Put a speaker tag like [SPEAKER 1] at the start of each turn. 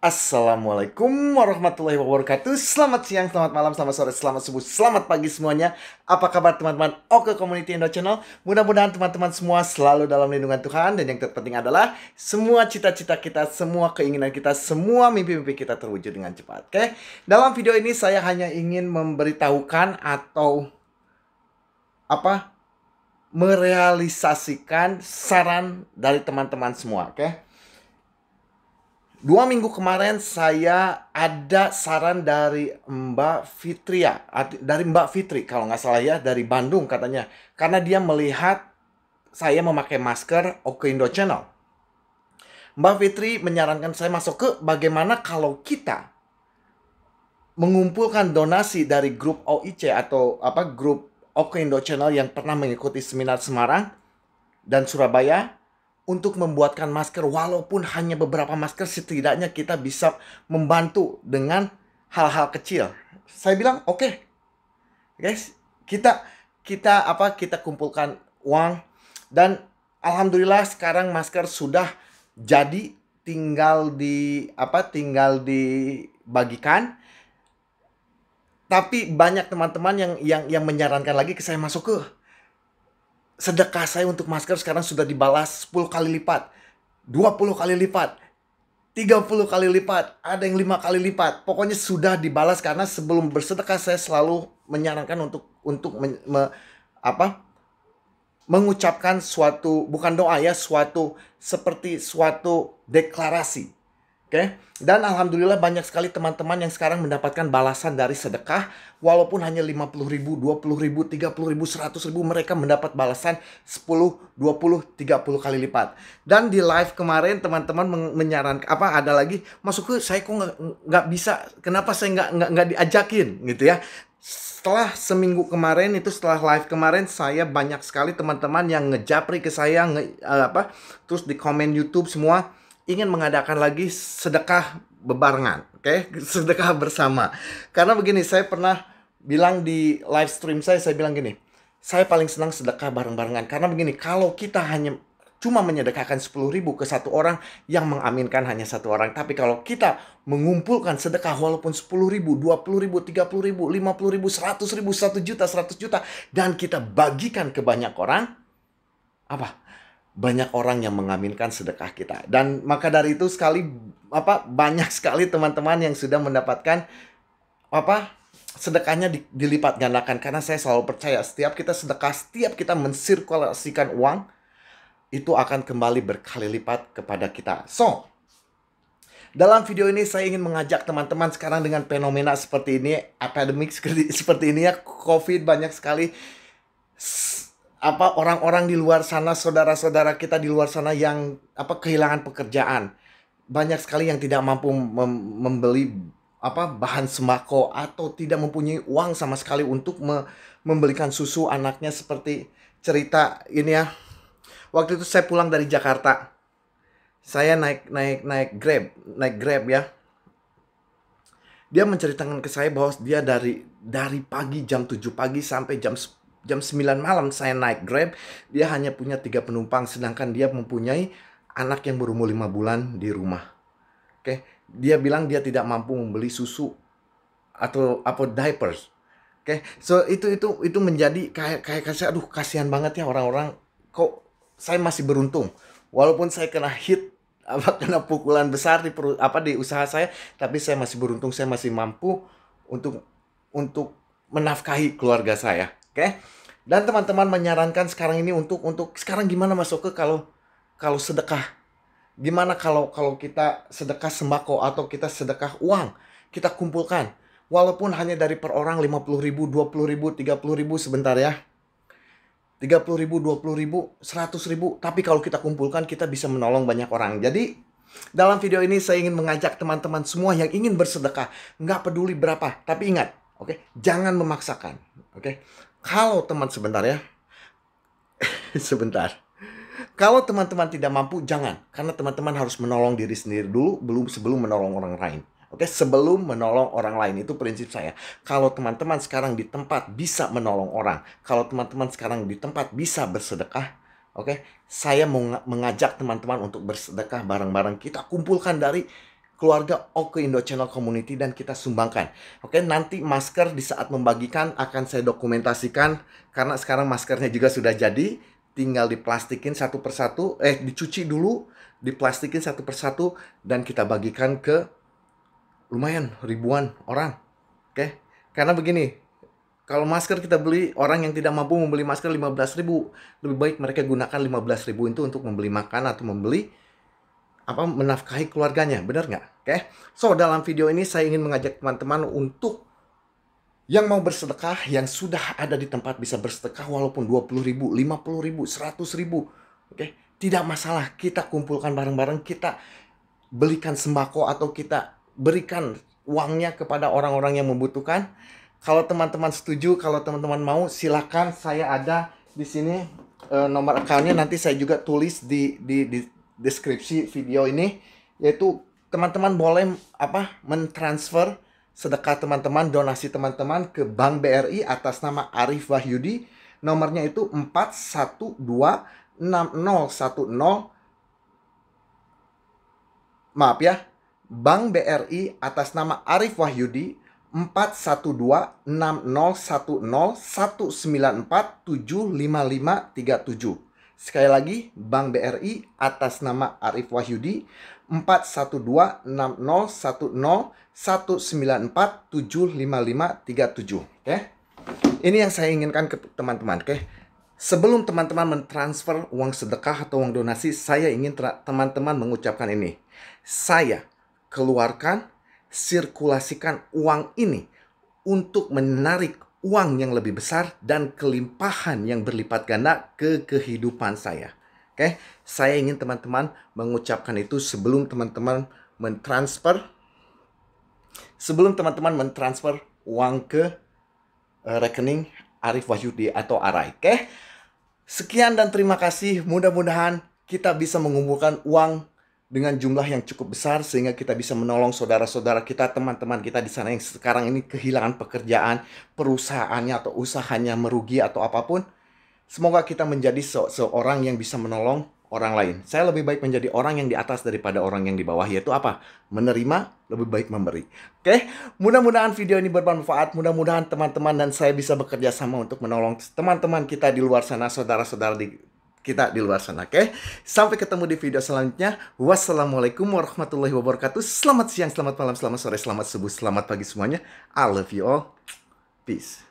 [SPEAKER 1] Assalamualaikum warahmatullahi wabarakatuh. Selamat siang, selamat malam, selamat sore, selamat subuh, selamat pagi semuanya. Apa kabar teman-teman Oke Community Indo Channel? Mudah-mudahan teman-teman semua selalu dalam lindungan Tuhan Dan yang terpenting adalah Semua cita-cita kita, semua keinginan kita, semua mimpi-mimpi kita terwujud dengan cepat Oke? Dalam video ini saya hanya ingin memberitahukan atau Apa? Merealisasikan saran dari teman-teman semua Oke Dua minggu kemarin saya ada saran dari Mbak Fitria, dari Mbak Fitri kalau nggak salah ya, dari Bandung katanya. Karena dia melihat saya memakai masker Oke Indo Channel. Mbak Fitri menyarankan saya masuk ke bagaimana kalau kita mengumpulkan donasi dari grup OIC atau apa grup Oke Indo Channel yang pernah mengikuti seminar Semarang dan Surabaya untuk membuatkan masker walaupun hanya beberapa masker setidaknya kita bisa membantu dengan hal-hal kecil. Saya bilang oke. Okay. Guys, kita kita apa kita kumpulkan uang dan alhamdulillah sekarang masker sudah jadi tinggal di apa tinggal dibagikan tapi banyak teman-teman yang yang yang menyarankan lagi ke saya masuk ke sedekah saya untuk masker sekarang sudah dibalas 10 kali lipat, 20 kali lipat, 30 kali lipat, ada yang lima kali lipat. Pokoknya sudah dibalas karena sebelum bersedekah saya selalu menyarankan untuk untuk me, me, apa? mengucapkan suatu bukan doa ya, suatu seperti suatu deklarasi Oke. Dan alhamdulillah banyak sekali teman-teman yang sekarang mendapatkan balasan dari sedekah walaupun hanya 50 ribu, 20 ribu, 30 ribu, 100 ribu mereka mendapat balasan 10, 20, 30 kali lipat. Dan di live kemarin teman-teman menyarankan apa ada lagi masuk ke saya kok nggak bisa kenapa saya nggak nggak nggak diajakin gitu ya setelah seminggu kemarin itu setelah live kemarin saya banyak sekali teman-teman yang ngejapri ke saya nge, apa terus di komen YouTube semua ingin mengadakan lagi sedekah bebarengan, oke? Okay? Sedekah bersama. Karena begini, saya pernah bilang di live stream saya, saya bilang gini, saya paling senang sedekah bareng-barengan. Karena begini, kalau kita hanya cuma menyedekahkan 10 ribu ke satu orang yang mengaminkan hanya satu orang. Tapi kalau kita mengumpulkan sedekah walaupun 10 ribu, 20 ribu, 30 ribu, 50 ribu, 100 ribu, 1 juta, 100 juta. Dan kita bagikan ke banyak orang. Apa? Banyak orang yang mengaminkan sedekah kita. Dan maka dari itu sekali apa banyak sekali teman-teman yang sudah mendapatkan apa sedekahnya dilipat gandakan karena saya selalu percaya setiap kita sedekah, setiap kita mensirkulasikan uang itu akan kembali berkali lipat kepada kita. So, dalam video ini saya ingin mengajak teman-teman sekarang dengan fenomena seperti ini, epidemic seperti ini ya, COVID banyak sekali apa orang-orang di luar sana, saudara-saudara kita di luar sana yang apa kehilangan pekerjaan. Banyak sekali yang tidak mampu mem membeli apa bahan sembako atau tidak mempunyai uang sama sekali untuk me membelikan susu anaknya seperti cerita ini ya. Waktu itu saya pulang dari Jakarta. Saya naik naik naik Grab, naik Grab ya. Dia menceritakan ke saya bahwa dia dari dari pagi jam 7 pagi sampai jam 10 jam 9 malam saya naik Grab, dia hanya punya tiga penumpang sedangkan dia mempunyai anak yang berumur 5 bulan di rumah. Oke, dia bilang dia tidak mampu membeli susu atau apa diapers. Oke, so itu itu itu menjadi kayak kayak kasih aduh kasihan banget ya orang-orang. Kok saya masih beruntung? Walaupun saya kena hit apa kena pukulan besar di perut apa di usaha saya tapi saya masih beruntung saya masih mampu untuk untuk menafkahi keluarga saya Oke. Dan teman-teman menyarankan sekarang ini untuk untuk sekarang gimana masuk ke kalau kalau sedekah. Gimana kalau kalau kita sedekah sembako atau kita sedekah uang, kita kumpulkan. Walaupun hanya dari per orang 50 ribu, 20 ribu, 30 ribu sebentar ya. 30 ribu, 20 ribu, 100 ribu. Tapi kalau kita kumpulkan kita bisa menolong banyak orang. Jadi dalam video ini saya ingin mengajak teman-teman semua yang ingin bersedekah. Nggak peduli berapa. Tapi ingat, oke, okay? jangan memaksakan. Oke, okay? Kalau teman sebentar ya. sebentar. Kalau teman-teman tidak mampu, jangan. Karena teman-teman harus menolong diri sendiri dulu belum sebelum menolong orang lain. Oke, sebelum menolong orang lain itu prinsip saya. Kalau teman-teman sekarang di tempat bisa menolong orang, kalau teman-teman sekarang di tempat bisa bersedekah, oke, saya mengajak teman-teman untuk bersedekah bareng-bareng. Kita kumpulkan dari keluarga Oke Indo Channel Community dan kita sumbangkan. Oke, nanti masker di saat membagikan akan saya dokumentasikan karena sekarang maskernya juga sudah jadi, tinggal diplastikin satu persatu, eh dicuci dulu, diplastikin satu persatu dan kita bagikan ke lumayan ribuan orang. Oke. Karena begini, kalau masker kita beli orang yang tidak mampu membeli masker 15 ribu lebih baik mereka gunakan 15 ribu itu untuk membeli makan atau membeli apa menafkahi keluarganya, benar nggak? Oke, okay? so dalam video ini saya ingin mengajak teman-teman untuk yang mau bersedekah, yang sudah ada di tempat bisa bersedekah walaupun 20 ribu, 50 ribu, 100 ribu, oke, okay? tidak masalah. Kita kumpulkan bareng-bareng, kita belikan sembako atau kita berikan uangnya kepada orang-orang yang membutuhkan. Kalau teman-teman setuju, kalau teman-teman mau, silakan saya ada di sini uh, nomor akunnya nanti saya juga tulis di di di deskripsi video ini yaitu teman-teman boleh apa mentransfer sedekah teman-teman donasi teman-teman ke Bank BRI atas nama Arif Wahyudi. Nomornya itu 4126010 maaf ya Bank BRI atas nama Arif Wahyudi 412601019475537 Sekali lagi, Bank BRI atas nama Arif Wahyudi 412601019475537. Oke. Ini yang saya inginkan ke teman-teman, oke. Sebelum teman-teman mentransfer uang sedekah atau uang donasi, saya ingin teman-teman mengucapkan ini. Saya keluarkan, sirkulasikan uang ini untuk menarik uang yang lebih besar dan kelimpahan yang berlipat ganda ke kehidupan saya. Oke, saya ingin teman-teman mengucapkan itu sebelum teman-teman mentransfer sebelum teman-teman mentransfer uang ke uh, rekening Arif Wahyudi atau Arai. Oke. Sekian dan terima kasih. Mudah-mudahan kita bisa mengumpulkan uang dengan jumlah yang cukup besar sehingga kita bisa menolong saudara-saudara kita, teman-teman kita di sana yang sekarang ini kehilangan pekerjaan, perusahaannya atau usahanya merugi atau apa pun. Semoga kita menjadi se seorang yang bisa menolong orang lain. Saya lebih baik menjadi orang yang di atas daripada orang yang di bawah, yaitu apa? Menerima, lebih baik memberi. Oke, mudah-mudahan video ini bermanfaat. Mudah-mudahan teman-teman dan saya bisa bekerja sama untuk menolong teman-teman kita di luar sana, saudara-saudara di kita di luar sana, oke? Okay? Sampai ketemu di video selanjutnya. Wassalamualaikum warahmatullahi wabarakatuh. Selamat siang, selamat malam, selamat sore, selamat subuh, selamat pagi semuanya. I love you all. Peace.